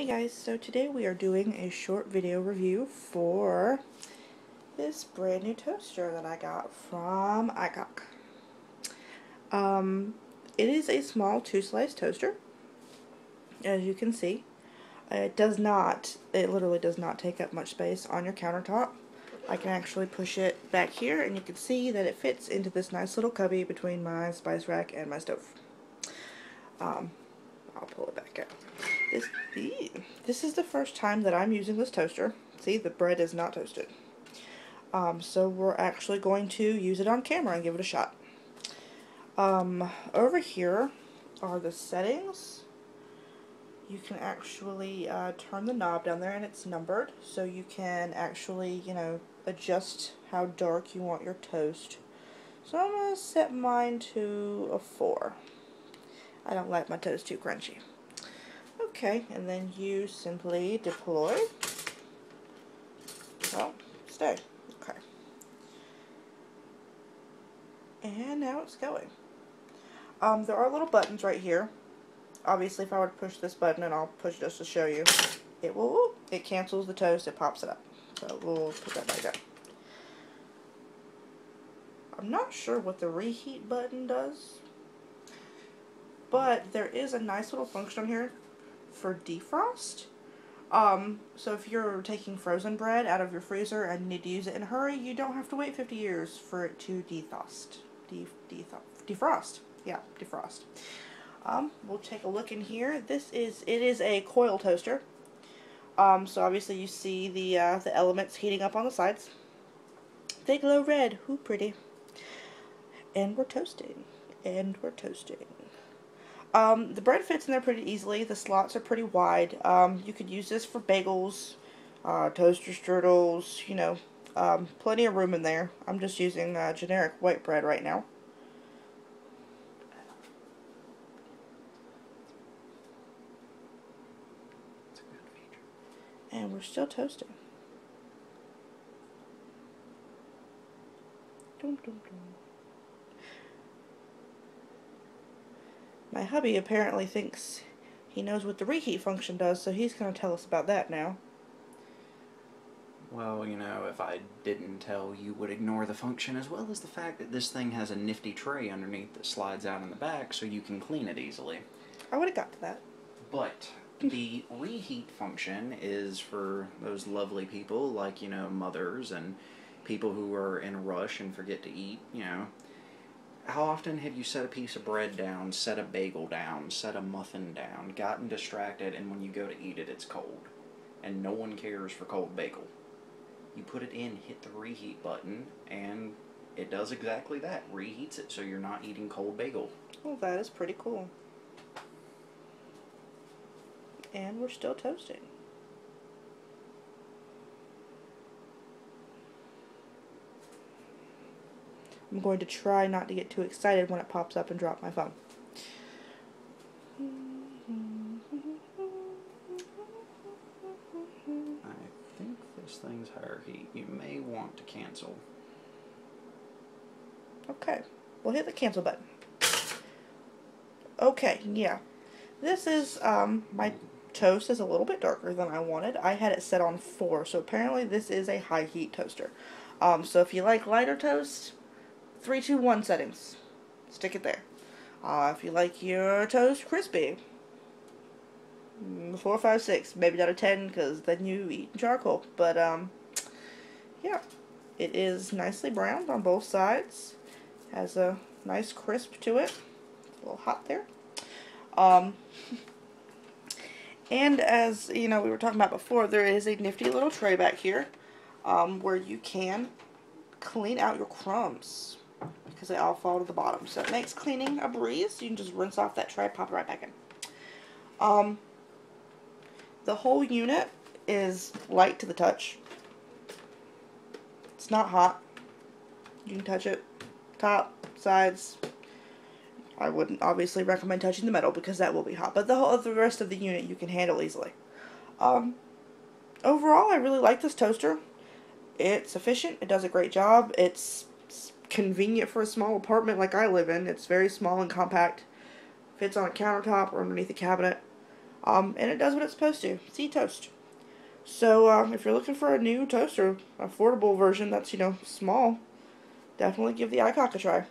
Hey guys, so today we are doing a short video review for this brand new toaster that I got from Aicok. Um, it is a small two-slice toaster, as you can see. It does not, it literally does not take up much space on your countertop. I can actually push it back here and you can see that it fits into this nice little cubby between my spice rack and my stove. Um, I'll pull it back out. This, this is the first time that I'm using this toaster. See, the bread is not toasted. Um, so we're actually going to use it on camera and give it a shot. Um, over here are the settings. You can actually uh, turn the knob down there and it's numbered. So you can actually, you know, adjust how dark you want your toast. So I'm going to set mine to a 4. I don't like my toast too crunchy. Okay, and then you simply deploy. Well, stay. Okay. And now it's going. Um, there are little buttons right here. Obviously, if I were to push this button, and I'll push this to show you, it will, it cancels the toast, it pops it up. So we'll put that back down. I'm not sure what the reheat button does, but there is a nice little function on here for defrost. Um, so if you're taking frozen bread out of your freezer and need to use it in a hurry, you don't have to wait 50 years for it to defrost. De defrost. Yeah, defrost. Um, we'll take a look in here. This is, it is a coil toaster. Um, so obviously you see the, uh, the elements heating up on the sides. They glow red. Who pretty. And we're toasting. And we're toasting. Um, the bread fits in there pretty easily. The slots are pretty wide. Um, you could use this for bagels, uh, toaster strudels, you know, um, plenty of room in there. I'm just using uh, generic white bread right now. And we're still toasting. Dum, dum, dum. My hubby apparently thinks he knows what the reheat function does, so he's going to tell us about that now. Well, you know, if I didn't tell, you would ignore the function as well as the fact that this thing has a nifty tray underneath that slides out in the back so you can clean it easily. I would have got to that. But the reheat function is for those lovely people like, you know, mothers and people who are in a rush and forget to eat, you know, how often have you set a piece of bread down, set a bagel down, set a muffin down, gotten distracted, and when you go to eat it, it's cold? And no one cares for cold bagel. You put it in, hit the reheat button, and it does exactly that. Reheats it so you're not eating cold bagel. Well, that is pretty cool. And we're still toasting. I'm going to try not to get too excited when it pops up and drop my phone. I think this thing's higher heat. You may want to cancel. Okay, we'll hit the cancel button. Okay, yeah. This is, um, my toast is a little bit darker than I wanted. I had it set on 4, so apparently this is a high heat toaster. Um, so if you like lighter toast, three, two, one settings. Stick it there. Uh, if you like your toast crispy, mm, four, five, six, maybe not a ten, because then you eat charcoal. But um, yeah, it is nicely browned on both sides. Has a nice crisp to it. a little hot there. Um, and as you know, we were talking about before, there is a nifty little tray back here um, where you can clean out your crumbs because they all fall to the bottom. So it makes cleaning a breeze. You can just rinse off that tray, pop it right back in. Um, the whole unit is light to the touch. It's not hot. You can touch it. Top, sides. I wouldn't obviously recommend touching the metal because that will be hot. But the whole the rest of the unit you can handle easily. Um, overall, I really like this toaster. It's efficient. It does a great job. It's convenient for a small apartment like I live in. It's very small and compact. Fits on a countertop or underneath a cabinet. Um, and it does what it's supposed to. See toast. So uh, if you're looking for a new toaster, affordable version that's you know small, definitely give the Aicok a try.